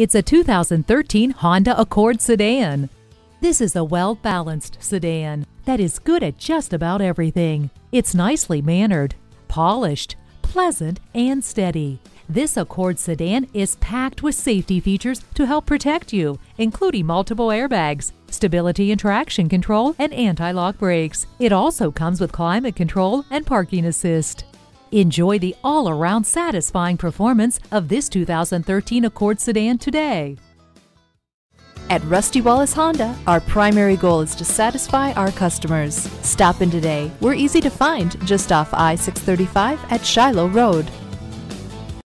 It's a 2013 Honda Accord sedan. This is a well-balanced sedan that is good at just about everything. It's nicely mannered, polished, pleasant, and steady. This Accord sedan is packed with safety features to help protect you, including multiple airbags, stability and traction control, and anti-lock brakes. It also comes with climate control and parking assist. Enjoy the all-around satisfying performance of this 2013 Accord sedan today. At Rusty Wallis Honda, our primary goal is to satisfy our customers. Stop in today. We're easy to find just off I 635 at Shiloh Road.